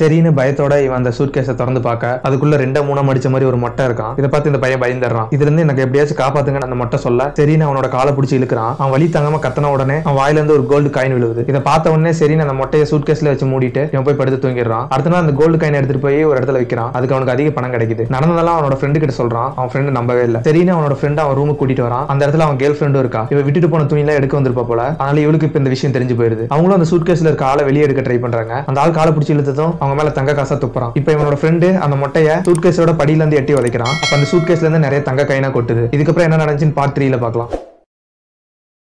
சரின்னு பயத்தோட இவன் அந்த சூட் கேஸை திறந்து பார்க்க அதுக்குள்ள ரெண்டா மூணா மடிச்ச மாதிரி ஒரு மொட்டை இருக்கான். இதை பார்த்து இந்த பையன் பயந்துடுறான். இதுல இருந்து எனக்கு எப்படியாச்சும் காப்பாத்துங்கன்னு அந்த மொட்டை சொல்ல சரின்னு அவனோட காலை பிடிச்சி இழுக்கிறான். அவன் வலி தங்காம கத்தன உடனே அவன் வாயில இருந்து ஒரு கோல்டு காயின் விழுவுது. இதை பார்த்த உடனே சரின்னு அந்த மொட்டையை சூட் கேஸ்ல வச்சு மூடிட்டு இவன் போய் படுத்து தூங்கிடுறான். அடுத்த நாள் அந்த கோல்டு காயின் எடுத்துட்டு போய் ஒரு இடத்துல வைக்கிறான். அதுக்கு அவனுக்கு அதிக பணம் கிடைக்குது. நடந்ததெல்லாம் அவனோட ஃப்ரெண்டு கிட்ட சொல்றான். அவன் ஃப்ரெண்டு நம்பவே இல்லை. சரின்னு அவனோட ஃப்ரெண்ட் அவன் ரூமுக்கு கூட்டிட்டு வரான். அந்த இடத்துல அவன் கேர்ள் ஃப்ரெண்டும் இருக்கா. இவன் விட்டுட்டு போன துணியெல்லாம் எடுக்க வந்திருப்பா போல. அதனால இவளுக்கு இப்ப இந்த விஷயம் தெரிஞ்சு போயிருது. அவங்களும் அந்த சூட் கேஸ்ல இருக்க ஆளை வெளியே எடுக்க ட்ரை பண்றாங்க. அந்த ஆள் காலை பிடிச்சி இழுத்ததும் அவங்க மேல தங்க காசா துப்புறான். இப்போ இவனோட ஃப்ரெண்டு அந்த மொட்டைய சூட்கேஸோட படியில இருந்து எட்டி உதைக்கிறான். அப்ப அந்த சூட்கேஸ்ல இருந்து நிறைய தங்க கைனா கொட்டுது. இதுக்கப்புறம் என்ன நடந்துச்சுன்னு பார்ட் த்ரீல பாக்கலாம்